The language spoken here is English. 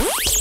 Bye.